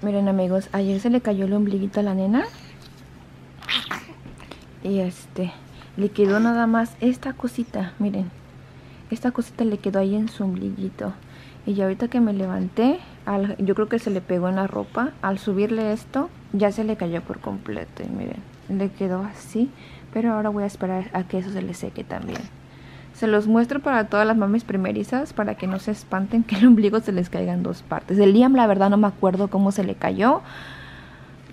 Miren amigos, ayer se le cayó el ombliguito a la nena. Y este, le quedó nada más esta cosita, miren. Esta cosita le quedó ahí en su ombliguito. Y ya ahorita que me levanté, yo creo que se le pegó en la ropa. Al subirle esto, ya se le cayó por completo. Y miren, le quedó así. Pero ahora voy a esperar a que eso se le seque también. Se los muestro para todas las mamis primerizas para que no se espanten que el ombligo se les caiga en dos partes. El Liam la verdad no me acuerdo cómo se le cayó.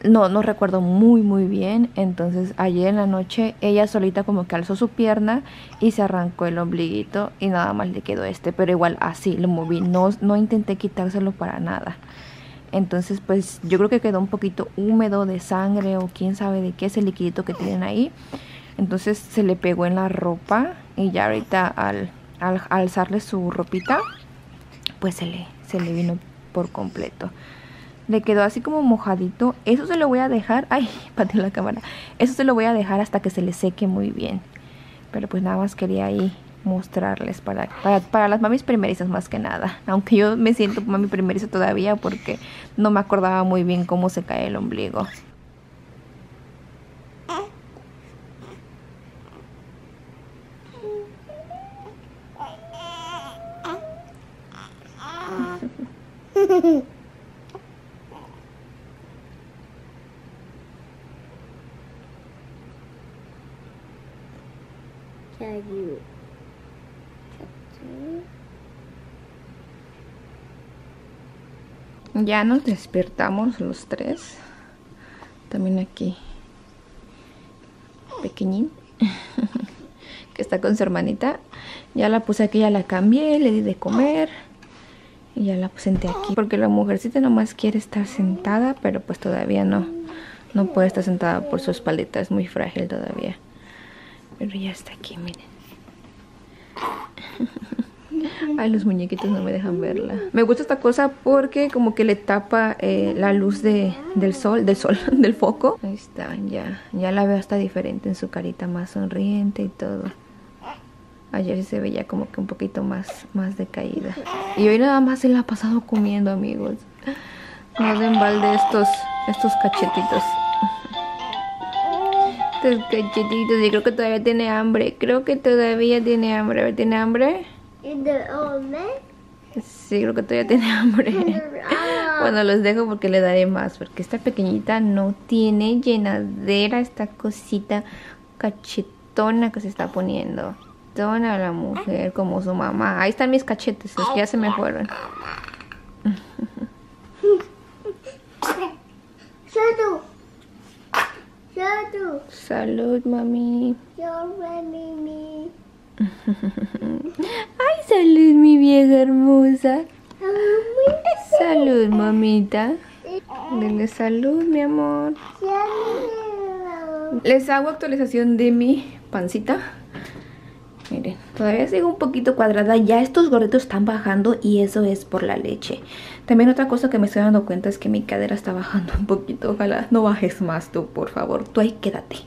No, no recuerdo muy muy bien. Entonces ayer en la noche ella solita como que alzó su pierna y se arrancó el ombliguito y nada más le quedó este. Pero igual así lo moví. No, no intenté quitárselo para nada. Entonces pues yo creo que quedó un poquito húmedo de sangre o quién sabe de qué es el liquidito que tienen ahí. Entonces se le pegó en la ropa y ya ahorita al, alzarle su ropita, pues se le, se le vino por completo. Le quedó así como mojadito. Eso se lo voy a dejar. Ay, pateé la cámara. Eso se lo voy a dejar hasta que se le seque muy bien. Pero pues nada más quería ahí mostrarles para, para, para, las mamis primerizas más que nada. Aunque yo me siento mami primeriza todavía porque no me acordaba muy bien cómo se cae el ombligo. Ya nos despertamos los tres. También aquí. Pequeñín. que está con su hermanita. Ya la puse aquí, ya la cambié, le di de comer. Y ya la senté aquí. Porque la mujercita nomás quiere estar sentada, pero pues todavía no. No puede estar sentada por su espaldita, es muy frágil todavía. Pero ya está aquí, miren. Ay, los muñequitos no me dejan verla. Me gusta esta cosa porque como que le tapa eh, la luz de, del sol, del sol, del foco. Ahí está, ya, ya la veo hasta diferente en su carita, más sonriente y todo. Ayer se veía como que un poquito más, más decaída. Y hoy nada más se la ha pasado comiendo, amigos. No den balde estos, estos cachetitos. Estos cachetitos. Y creo que todavía tiene hambre. Creo que todavía tiene hambre. A ver, ¿tiene hambre? Sí, creo que todavía tiene hambre. bueno, los dejo porque le daré más. Porque esta pequeñita no tiene llenadera. Esta cosita cachetona que se está poniendo a la mujer como su mamá. Ahí están mis cachetes, es que ya se me fueron. Salud. Salud. Salud, mami. Ay, salud, mi vieja hermosa. Salud, mamita. Dele salud, mi amor. Les hago actualización de mi pancita. Miren, todavía sigo un poquito cuadrada. Ya estos gorditos están bajando y eso es por la leche. También otra cosa que me estoy dando cuenta es que mi cadera está bajando un poquito. Ojalá no bajes más tú, por favor. Tú ahí quédate.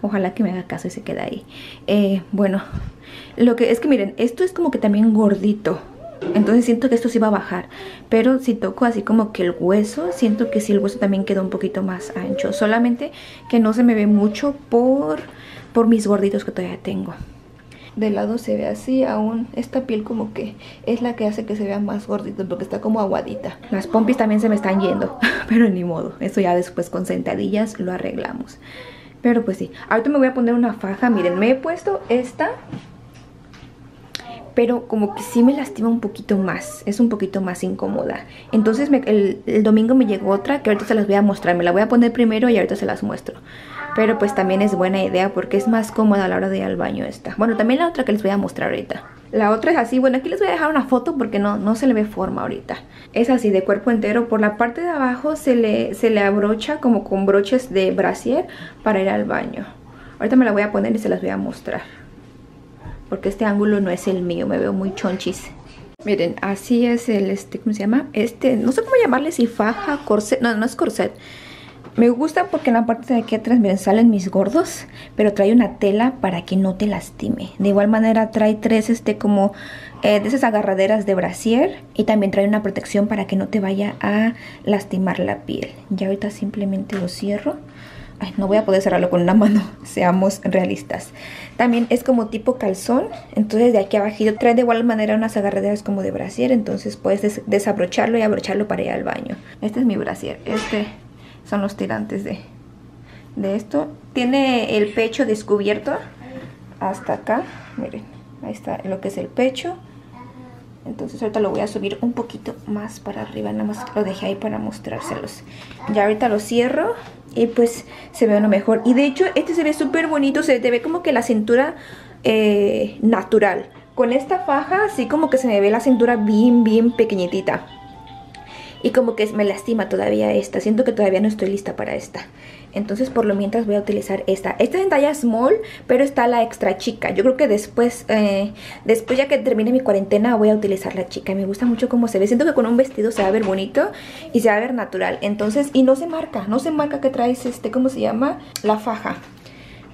Ojalá que me haga caso y se quede ahí. Eh, bueno, lo que es que miren, esto es como que también gordito. Entonces siento que esto sí va a bajar. Pero si toco así como que el hueso, siento que sí el hueso también queda un poquito más ancho. Solamente que no se me ve mucho por, por mis gorditos que todavía tengo de lado se ve así aún esta piel como que es la que hace que se vea más gordito porque está como aguadita las pompis también se me están yendo pero ni modo eso ya después con sentadillas lo arreglamos pero pues sí ahorita me voy a poner una faja miren me he puesto esta pero como que sí me lastima un poquito más, es un poquito más incómoda. Entonces el, el, domingo me llegó otra que ahorita se las voy a mostrar, me la voy a poner primero y ahorita se las muestro. Pero pues también es buena idea porque es más cómoda a la hora de ir al baño esta. Bueno, también la otra que les voy a mostrar ahorita. La otra es así, bueno aquí les voy a dejar una foto porque no, no se le ve forma ahorita. Es así de cuerpo entero, por la parte de abajo se le, se le abrocha como con broches de brasier para ir al baño. Ahorita me la voy a poner y se las voy a mostrar. Porque este ángulo no es el mío, me veo muy chonchis. Miren, así es el, este, ¿cómo se llama? Este, no sé cómo llamarle, si faja, corset, no, no es corset Me gusta porque en la parte de aquí atrás miren, salen mis gordos, pero trae una tela para que no te lastime. De igual manera trae tres este como eh, de esas agarraderas de brasier y también trae una protección para que no te vaya a lastimar la piel. Ya ahorita simplemente lo cierro. Ay, no voy a poder cerrarlo con una mano, seamos realistas. También es como tipo calzón, entonces de aquí abajito trae de igual manera unas agarraderas como de brasier, entonces puedes desabrocharlo y abrocharlo para ir al baño. Este es mi brasier, este son los tirantes de, de esto. Tiene el pecho descubierto hasta acá, miren, ahí está lo que es el pecho. Entonces ahorita lo voy a subir un poquito más para arriba, nada más lo dejé ahí para mostrárselos. Ya ahorita lo cierro y pues se ve uno mejor. Y de hecho este se ve súper bonito, se te ve como que la cintura eh, natural. Con esta faja así como que se me ve la cintura bien, bien pequeñitita. Y como que me lastima todavía esta, siento que todavía no estoy lista para esta. Entonces por lo mientras voy a utilizar esta. Esta es en talla small, pero está la extra chica. Yo creo que después, eh, después ya que termine mi cuarentena voy a utilizar la chica. Me gusta mucho cómo se ve. Siento que con un vestido se va a ver bonito y se va a ver natural. Entonces, y no se marca, no se marca que traes este, ¿cómo se llama? La faja.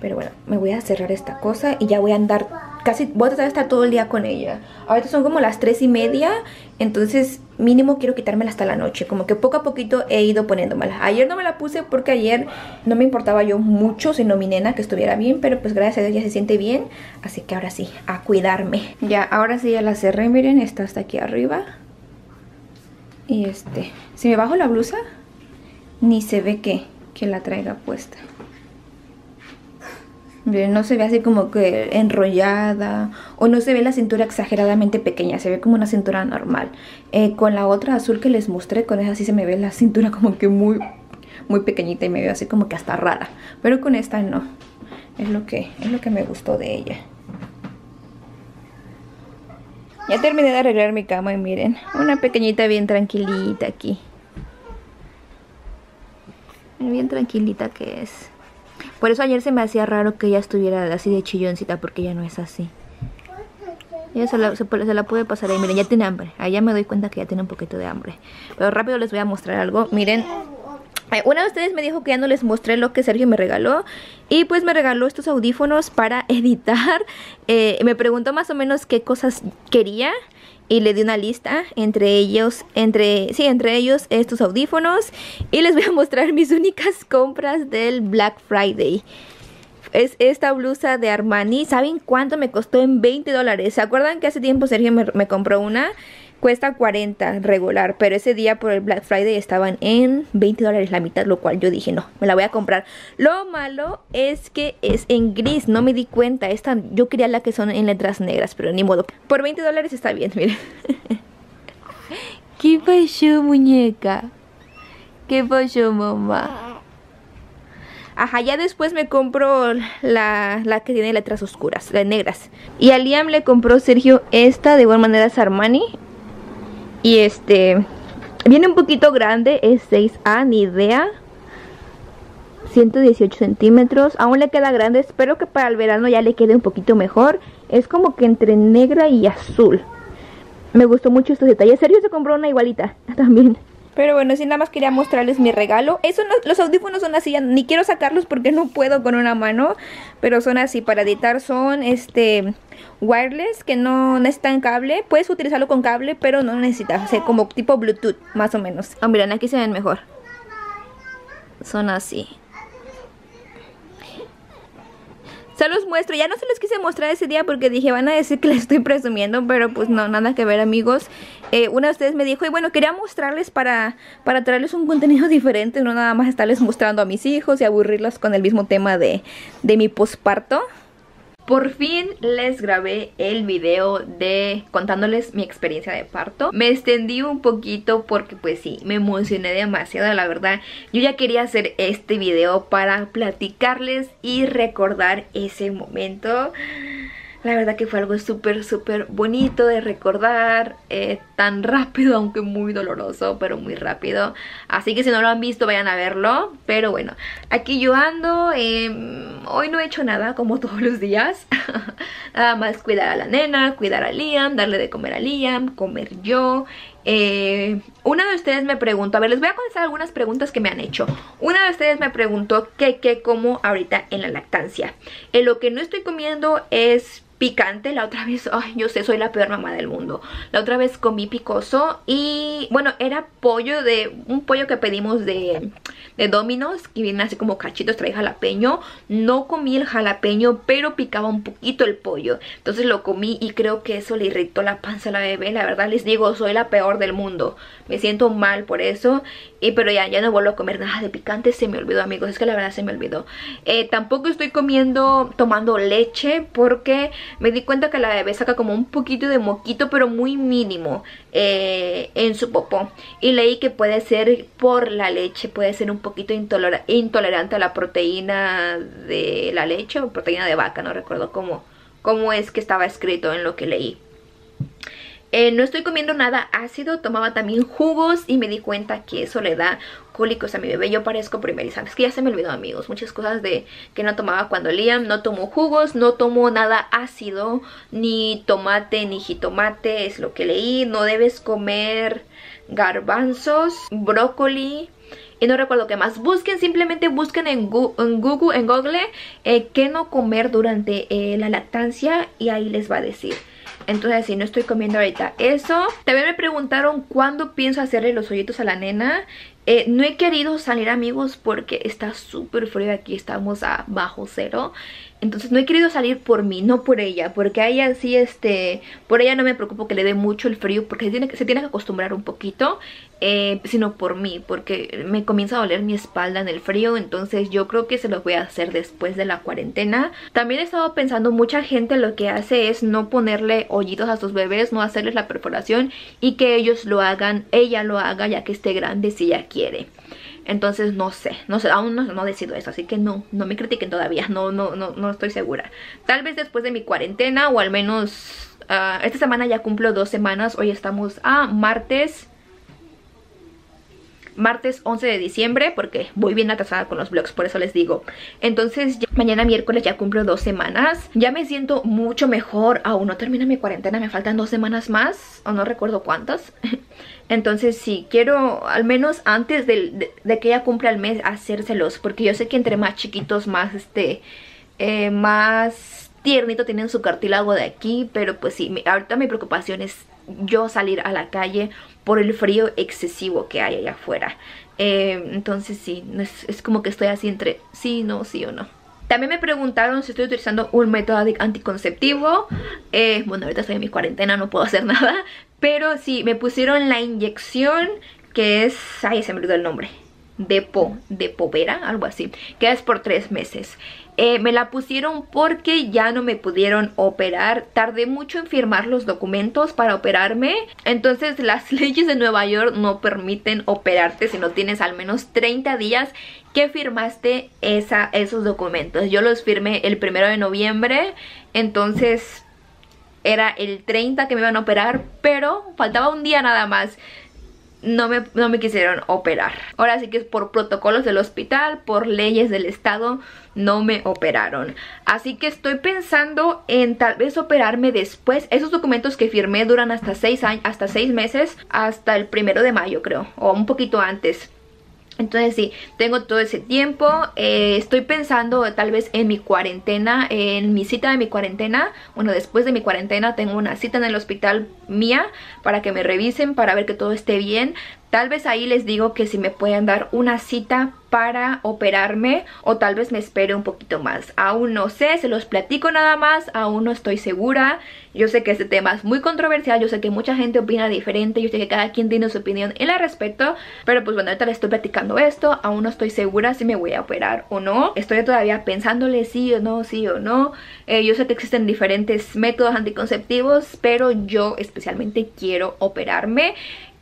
Pero bueno, me voy a cerrar esta cosa y ya voy a andar casi, voy a tratar de estar todo el día con ella. Ahorita son como las 3 y media, entonces mínimo quiero quitármela hasta la noche. Como que poco a poquito he ido poniéndomela. Ayer no me la puse porque ayer no me importaba yo mucho, sino mi nena que estuviera bien, pero pues gracias a Dios ya se siente bien. Así que ahora sí, a cuidarme. Ya, ahora sí ya la cerré, miren, está hasta aquí arriba. Y este, si me bajo la blusa, ni se ve que, que la traiga puesta no se ve así como que enrollada o no se ve la cintura exageradamente pequeña, se ve como una cintura normal. Eh, con la otra azul que les mostré, con esa sí se me ve la cintura como que muy, muy pequeñita y me veo así como que hasta rara. Pero con esta no, es lo que, es lo que me gustó de ella. Ya terminé de arreglar mi cama y miren, una pequeñita bien tranquilita aquí. Bien tranquilita que es. Por eso ayer se me hacía raro que ella estuviera así de chilloncita porque ella no es así. Ella se la, se, la puede pasar ahí. Miren, ya tiene hambre. Ahí ya me doy cuenta que ya tiene un poquito de hambre. Pero rápido les voy a mostrar algo. Miren, una de ustedes me dijo que ya no les mostré lo que Sergio me regaló y pues me regaló estos audífonos para editar. Eh, me preguntó más o menos qué cosas quería y le di una lista entre ellos, entre, sí, entre ellos estos audífonos y les voy a mostrar mis únicas compras del Black Friday. Es esta blusa de Armani, ¿saben cuánto me costó en 20 dólares? ¿Se acuerdan que hace tiempo Sergio me, me compró una? Cuesta 40 regular, pero ese día por el Black Friday estaban en 20 dólares la mitad, lo cual yo dije, no, me la voy a comprar. Lo malo es que es en gris, no me di cuenta, esta, yo quería la que son en letras negras, pero ni modo. Por 20 dólares está bien, miren. ¿Qué pasó, muñeca? ¿Qué pasó, mamá? Ajá, ya después me compro la, la, que tiene letras oscuras, las negras. Y a Liam le compró Sergio esta, de igual manera es Armani. Y este, viene un poquito grande, es 6A, ni idea. 118 centímetros, aún le queda grande, espero que para el verano ya le quede un poquito mejor. Es como que entre negra y azul. Me gustó mucho estos detalles. Sergio se compró una igualita también. Pero bueno, si nada más quería mostrarles mi regalo. Eso los audífonos son así, ni quiero sacarlos porque no puedo con una mano. Pero son así, para editar son este wireless que no necesitan cable. Puedes utilizarlo con cable, pero no necesitas, o sea, como tipo Bluetooth, más o menos. Oh, miren, aquí se ven mejor. Son así. Se los muestro, ya no se los quise mostrar ese día porque dije van a decir que les estoy presumiendo Pero pues no, nada que ver amigos. Eh, Una de ustedes me dijo, y bueno, quería mostrarles para, para traerles un contenido diferente No nada más estarles mostrando a mis hijos y aburrirlos con el mismo tema de, de mi posparto por fin les grabé el video de contándoles mi experiencia de parto. Me extendí un poquito porque pues sí, me emocioné demasiado, la verdad. Yo ya quería hacer este video para platicarles y recordar ese momento. La verdad que fue algo súper, súper bonito de recordar, eh, tan rápido, aunque muy doloroso, pero muy rápido. Así que si no lo han visto, vayan a verlo. Pero bueno, aquí yo ando, em, hoy no he hecho nada como todos los días. nada más cuidar a la nena, cuidar a Liam, darle de comer a Liam, comer yo. Eh, una de ustedes me preguntó, a ver, les voy a contestar algunas preguntas que me han hecho. Una de ustedes me preguntó qué, qué como ahorita en la lactancia. En lo que no estoy comiendo es picante. La otra vez, ay, yo sé, soy la peor mamá del mundo. La otra vez comí picoso y, bueno, era pollo de, un pollo que pedimos de, de Domino's, que viene así como cachitos, trae jalapeño. No comí el jalapeño, pero picaba un poquito el pollo. Entonces lo comí y creo que eso le irritó la panza a la bebé. La verdad les digo, soy la peor del mundo. Me siento mal por eso. Y, pero ya, ya no vuelvo a comer nada de picante, se me olvidó amigos, es que la verdad se me olvidó. Eh, tampoco estoy comiendo, tomando leche porque me di cuenta que la bebé saca como un poquito de moquito, pero muy mínimo eh, en su popó. Y leí que puede ser por la leche, puede ser un poquito intolerante a la proteína de la leche o proteína de vaca, no recuerdo cómo, cómo es que estaba escrito en lo que leí. Eh, no estoy comiendo nada ácido, tomaba también jugos y me di cuenta que eso le da cólicos a mi bebé. Yo parezco primerizante. Es que ya se me olvidó, amigos. Muchas cosas de que no tomaba cuando Liam. No tomo jugos, no tomo nada ácido, ni tomate, ni jitomate. Es lo que leí. No debes comer garbanzos, brócoli, y no recuerdo qué más. Busquen, simplemente busquen en, Google, en Google eh, qué no comer durante eh, la lactancia y ahí les va a decir. Entonces si no estoy comiendo ahorita eso. También me preguntaron cuándo pienso hacerle los hoyitos a la nena. Eh, no he querido salir amigos porque está súper frío aquí, estamos a bajo cero. Entonces no he querido salir por mí, no por ella, porque a ella sí, este, por ella no me preocupo que le dé mucho el frío, porque se tiene que, acostumbrar un poquito, eh, sino por mí, porque me comienza a doler mi espalda en el frío, entonces yo creo que se los voy a hacer después de la cuarentena. También he estado pensando, mucha gente lo que hace es no ponerle hoyitos a sus bebés, no hacerles la perforación y que ellos lo hagan, ella lo haga ya que esté grande si ella quiere. Entonces no sé, no sé, aún no, no, decido eso, así que no, no me critiquen todavía, no, no, no, no estoy segura. Tal vez después de mi cuarentena o al menos ah, esta semana ya cumplo dos semanas, hoy estamos a martes martes 11 de diciembre porque voy bien atrasada con los vlogs, por eso les digo. Entonces mañana miércoles ya cumplo dos semanas. Ya me siento mucho mejor. Aún no termina mi cuarentena, me faltan dos semanas más o no recuerdo cuántas. Entonces sí, quiero al menos antes de, que ella cumpla el mes hacérselos porque yo sé que entre más chiquitos más este... Eh, más tiernito tienen su cartílago de aquí, pero pues sí, ahorita mi preocupación es yo salir a la calle por el frío excesivo que hay allá afuera. Eh, entonces sí, es, como que estoy así entre sí, no, sí o no. También me preguntaron si estoy utilizando un método anticonceptivo. Eh, bueno, ahorita estoy en mi cuarentena, no puedo hacer nada. Pero sí, me pusieron la inyección que es... Ay, se me olvidó el nombre. Depo, Depovera, algo así. Que es por tres meses. Eh, me la pusieron porque ya no me pudieron operar. Tardé mucho en firmar los documentos para operarme. Entonces las leyes de Nueva York no permiten operarte si no tienes al menos 30 días que firmaste esa, esos documentos. Yo los firmé el primero de noviembre. Entonces era el 30 que me iban a operar. Pero faltaba un día nada más no me, no me quisieron operar. Ahora sí que es por protocolos del hospital, por leyes del estado, no me operaron. Así que estoy pensando en tal vez operarme después. Esos documentos que firmé duran hasta seis, años, hasta seis meses, hasta el primero de mayo creo, o un poquito antes. Entonces sí, tengo todo ese tiempo, eh, estoy pensando tal vez en mi cuarentena, en mi cita de mi cuarentena, bueno después de mi cuarentena tengo una cita en el hospital mía para que me revisen, para ver que todo esté bien, Tal vez ahí les digo que si me pueden dar una cita para operarme o tal vez me espere un poquito más. Aún no sé, se los platico nada más, aún no estoy segura. Yo sé que este tema es muy controversial, yo sé que mucha gente opina diferente, yo sé que cada quien tiene su opinión en el respecto. Pero pues bueno, ahorita les estoy platicando esto, aún no estoy segura si me voy a operar o no. Estoy todavía pensándole sí o no, sí o no. Eh, yo sé que existen diferentes métodos anticonceptivos, pero yo especialmente quiero operarme.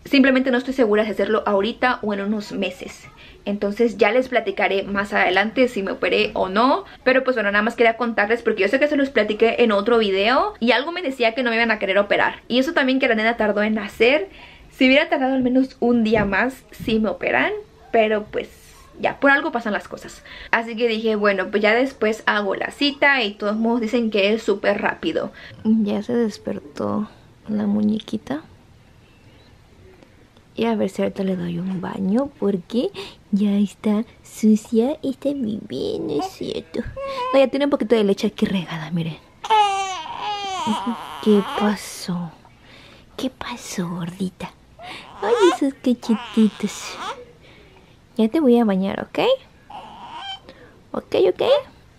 Simplemente no estoy segura de hacerlo ahorita o en unos meses. Entonces ya les platicaré más adelante si me operé o no. Pero pues bueno, nada más quería contarles porque yo sé que se los platiqué en otro video. Y algo me decía que no me iban a querer operar. Y eso también que la nena tardó en nacer. Si hubiera tardado al menos un día más, sí me operan. Pero pues ya, por algo pasan las cosas. Así que dije, bueno, pues ya después hago la cita y todos modos dicen que es súper rápido. Ya se despertó la muñequita. Y a ver si ahorita le doy un baño porque ya está sucia está muy bien, es cierto. ya tiene un poquito de leche aquí regada, miren. ¿Qué pasó? ¿Qué pasó, gordita? Ay, esos cachetitos. Ya te voy a bañar, ¿ok? ¿Ok, ok?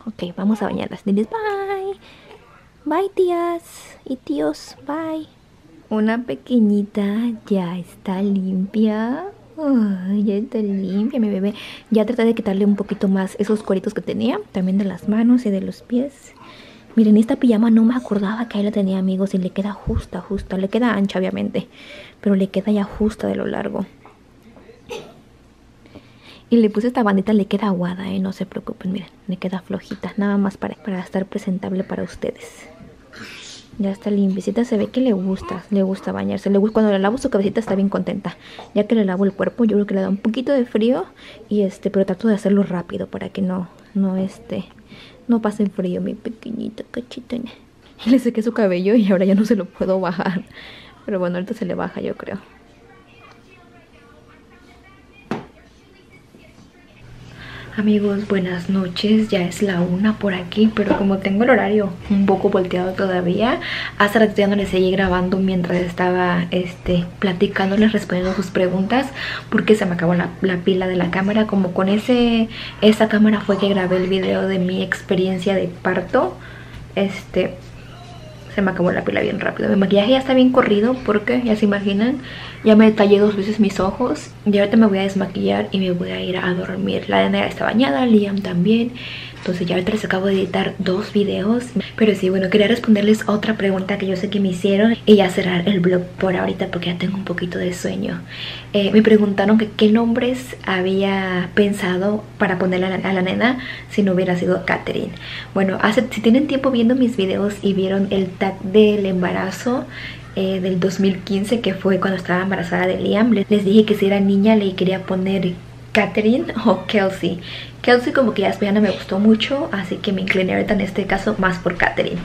Ok, vamos a bañarlas. Diles bye. Bye, tías y tíos. Bye. Una pequeñita ya está limpia. ya está limpia mi bebé. Ya traté de quitarle un poquito más esos cueritos que tenía. También de las manos y de los pies. Miren, esta pijama no me acordaba que ahí la tenía, amigos. Y le queda justa, justa. Le queda ancha, obviamente. Pero le queda ya justa de lo largo. Y le puse esta bandita, le queda aguada, ¿eh? No se preocupen, miren. Le queda flojita. Nada más para, para estar presentable para ustedes. Ya está limpiecita, se ve que le gusta, le gusta bañarse. Le, cuando le lavo su cabecita está bien contenta. Ya que le lavo el cuerpo, yo creo que le da un poquito de frío. Y este, pero trato de hacerlo rápido para que no, no este, no pase frío, mi pequeñita cachita. Y le sequé su cabello y ahora ya no se lo puedo bajar. Pero bueno, ahorita se le baja, yo creo. Amigos, buenas noches, ya es la una por aquí, pero como tengo el horario un poco volteado todavía, hace rato ya no les seguí grabando mientras estaba este, platicándoles, respondiendo sus preguntas, porque se me acabó la, la, pila de la cámara, como con ese, esa cámara fue que grabé el video de mi experiencia de parto, este, se me acabó la pila bien rápido. Mi maquillaje ya está bien corrido porque, ya se imaginan, ya me detallé dos veces mis ojos. Y ahorita me voy a desmaquillar y me voy a ir a dormir. La nena está bañada, Liam también. Entonces ya ahorita les acabo de editar dos videos. Pero sí, bueno, quería responderles otra pregunta que yo sé que me hicieron. Y ya cerrar el blog por ahorita porque ya tengo un poquito de sueño. Eh, me preguntaron qué nombres había pensado para ponerle a la, nena si no hubiera sido Catherine. Bueno, hace, si tienen tiempo viendo mis videos y vieron el tag del embarazo, eh, del 2015 que fue cuando estaba embarazada de Liam les dije que si era niña le quería poner Catherine o Kelsey Kelsey como que ya no me gustó mucho, así que me incliné ahorita en este caso más por Catherine.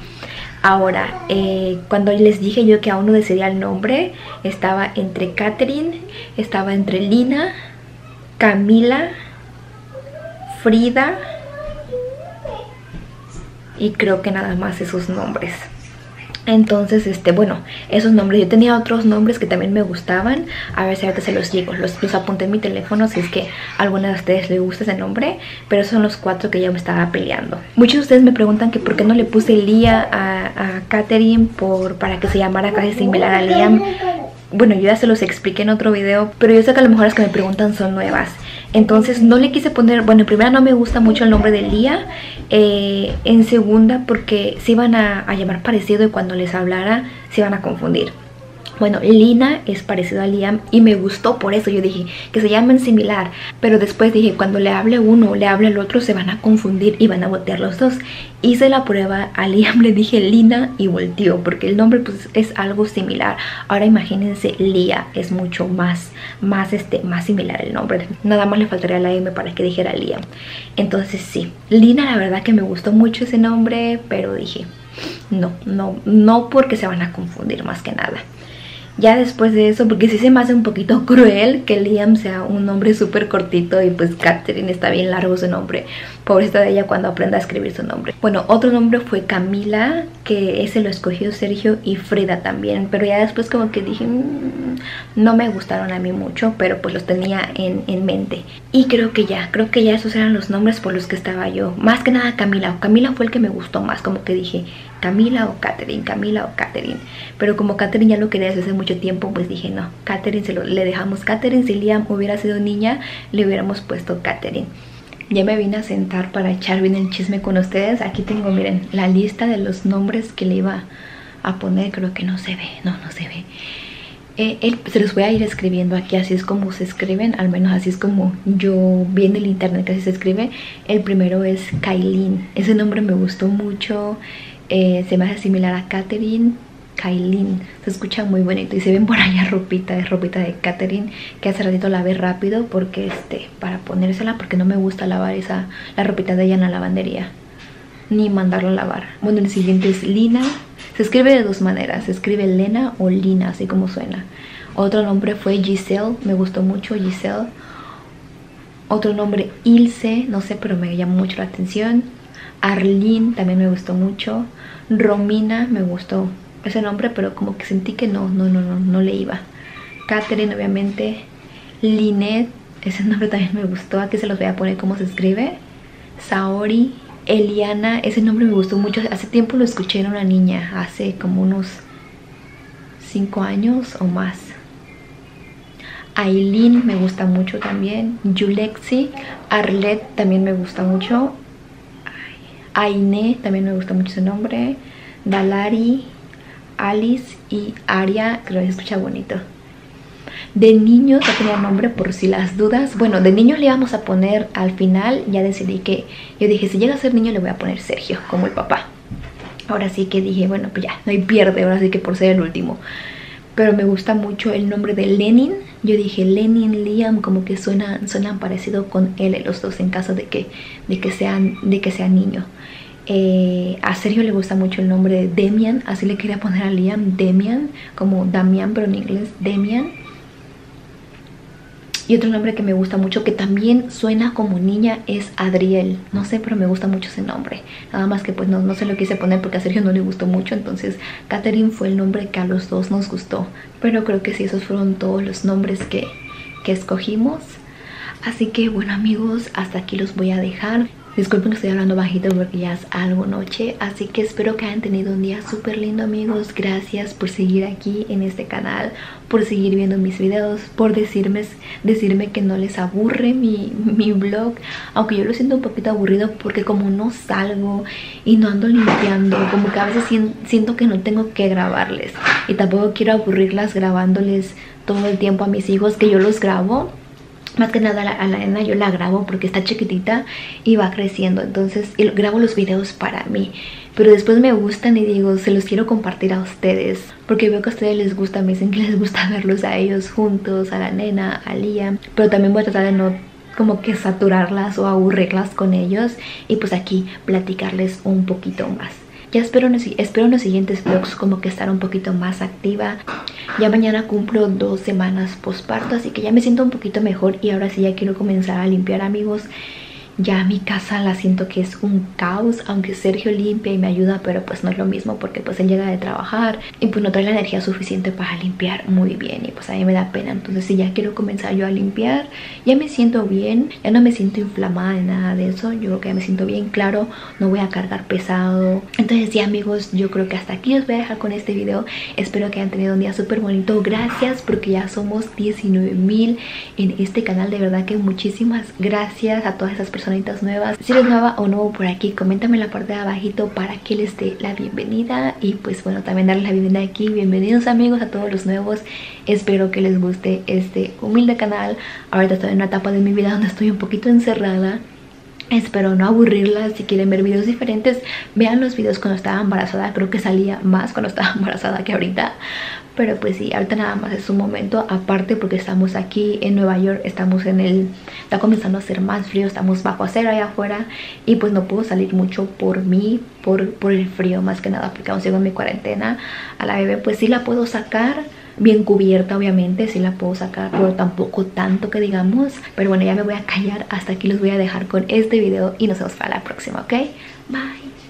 Ahora, eh, cuando les dije yo que aún no decidía el nombre, estaba entre Catherine, estaba entre Lina, Camila, Frida y creo que nada más esos nombres. Entonces, este, bueno, esos nombres, yo tenía otros nombres que también me gustaban. A ver si ahorita se los digo, los, los apunté en mi teléfono si es que a alguna de ustedes le gusta ese nombre Pero son los cuatro que ya me estaba peleando. Muchos de ustedes me preguntan que por qué no le puse Lía a, a Katherine por, para que se llamara casi similar a Liam. Bueno, yo ya se los expliqué en otro video, pero yo sé que a lo mejor las que me preguntan son nuevas. Entonces no le quise poner, bueno en primera no me gusta mucho el nombre de Lía eh, En segunda porque se iban a, a llamar parecido y cuando les hablara se iban a confundir bueno, Lina es parecido a Liam y me gustó por eso. Yo dije que se llaman similar. Pero después dije, cuando le hable uno o le hable el otro, se van a confundir y van a voltear los dos. Hice la prueba, a Liam le dije Lina y volteó, porque el nombre pues es algo similar. Ahora imagínense, Lia es mucho más, más, este, más similar el nombre. Nada más le faltaría la M para que dijera Liam. Entonces sí, Lina la verdad que me gustó mucho ese nombre, pero dije, no, no, no porque se van a confundir más que nada ya después de eso, porque sí se me hace un poquito cruel que Liam sea un nombre súper cortito y pues Catherine está bien largo su nombre. Pobrecita de ella cuando aprenda a escribir su nombre. Bueno, otro nombre fue Camila, que ese lo escogió Sergio y Frida también. Pero ya después como que dije, mm, no me gustaron a mí mucho, pero pues los tenía en, en mente. Y creo que ya, creo que ya esos eran los nombres por los que estaba yo. Más que nada Camila. Camila fue el que me gustó más, como que dije, Camila o Catherine, Camila o Catherine. Pero como Catherine ya lo quería hace mucho tiempo, pues dije no, Catherine se lo, le dejamos Catherine. Si Liam hubiera sido niña, le hubiéramos puesto Catherine. Ya me vine a sentar para echar bien el chisme con ustedes. Aquí tengo, miren, la lista de los nombres que le iba a poner. Creo que no se ve, no, no se ve. Eh, se los voy a ir escribiendo aquí, así es como se escriben, al menos así es como yo vi en el internet que así se escribe. El primero es Kailin, ese nombre me gustó mucho. Eh, se me hace similar a Catherine Kailin se escucha muy bonito y se ven por allá ropita de ropita de Catherine que hace ratito lavé rápido porque este para ponérsela porque no me gusta lavar esa la ropita de ella en la lavandería ni mandarlo a lavar bueno el siguiente es Lina se escribe de dos maneras se escribe Lena o Lina así como suena Otro nombre fue Giselle, me gustó mucho Giselle. Otro nombre Ilse, no sé, pero me llamó mucho la atención. Arlene también me gustó mucho. Romina me gustó ese nombre, pero como que sentí que no, no, no, no, no le iba. Catherine, obviamente. Lynette, ese nombre también me gustó. Aquí se los voy a poner cómo se escribe. Saori, Eliana, ese nombre me gustó mucho. Hace tiempo lo escuché en una niña, hace como unos 5 años o más. Aileen me gusta mucho también. Yulexi, Arlette también me gusta mucho. Aine también me gusta mucho ese nombre. Dalari, Alice y Aria, que lo escucha bonito. De niños ya tenía nombre por si las dudas. Bueno, de niños le íbamos a poner al final. Ya decidí que yo dije, si llega a ser niño le voy a poner Sergio, como el papá. Ahora sí que dije, bueno, pues ya, no hay pierde, ahora sí que por ser el último. Pero me gusta mucho el nombre de Lenin. Yo dije Lenin, Liam, como que suenan, suenan parecido con él los dos en caso de que, de que, sean, de que sea niño. Eh, a Sergio le gusta mucho el nombre de Demian, así le quería poner a Liam Demian, como Damian, pero en inglés Demian. Y otro nombre que me gusta mucho, que también suena como niña, es Adriel. No sé, pero me gusta mucho ese nombre. Nada más que pues no, no se lo quise poner porque a Sergio no le gustó mucho. Entonces Catherine fue el nombre que a los dos nos gustó. Pero creo que sí, esos fueron todos los nombres que, que escogimos. Así que bueno amigos, hasta aquí los voy a dejar. Disculpen que estoy hablando bajito porque ya es algo noche Así que espero que hayan tenido un día súper lindo amigos. Gracias por seguir aquí en este canal Por seguir viendo mis videos Por decirme, decirme que no les aburre mi, mi vlog Aunque yo lo siento un poquito aburrido porque como no salgo Y no ando limpiando Como que a veces siento que no tengo que grabarles Y tampoco quiero aburrirlas grabándoles todo el tiempo a mis hijos Que yo los grabo más que nada a la, nena yo la grabo porque está chiquitita y va creciendo. Entonces grabo los videos para mí. Pero después me gustan y digo se los quiero compartir a ustedes. Porque veo que a ustedes les gusta me dicen que les gusta verlos a ellos juntos a la nena a Lía pero también voy a tratar de no como que saturarlas o aburrirlas con ellos. Y pues aquí platicarles un poquito más ya espero en, espero en los siguientes vlogs como que estar un poquito más activa. Ya mañana cumplo dos semanas postparto, así que ya me siento un poquito mejor y ahora sí ya quiero comenzar a limpiar amigos ya mi casa la siento que es un caos aunque Sergio limpia y me ayuda pero pues no es lo mismo porque pues él llega de trabajar y pues no trae la energía suficiente para limpiar muy bien y pues a mí me da pena. Entonces si ya quiero comenzar yo a limpiar ya me siento bien ya no me siento inflamada de nada de eso yo creo que ya me siento bien. Claro no voy a cargar pesado. Entonces sí amigos yo creo que hasta aquí os voy a dejar con este video. Espero que hayan tenido un día súper bonito. Gracias porque ya somos 19 mil en este canal. De verdad que muchísimas gracias a todas esas personas nuevas. Si eres nueva o nuevo por aquí, coméntame en la parte de abajito para que les dé la bienvenida. Y pues bueno, también darles la bienvenida aquí. Bienvenidos amigos a todos los nuevos. Espero que les guste este humilde canal. Ahorita estoy en una etapa de mi vida donde estoy un poquito encerrada. Espero no aburrirlas, si quieren ver videos diferentes, vean los videos cuando estaba embarazada, creo que salía más cuando estaba embarazada que ahorita, pero pues sí, ahorita nada más es un momento aparte porque estamos aquí en Nueva York, estamos en el... Está comenzando a hacer más frío, estamos bajo cero allá afuera. Y pues no puedo salir mucho por mí, por, por el frío más que nada porque aún sigo mi cuarentena. A la bebé pues sí la puedo sacar, bien cubierta obviamente, sí la puedo sacar, pero tampoco tanto que digamos. Pero bueno, ya me voy a callar, hasta aquí los voy a dejar con este video y nos vemos para la próxima, ¿ok? Bye.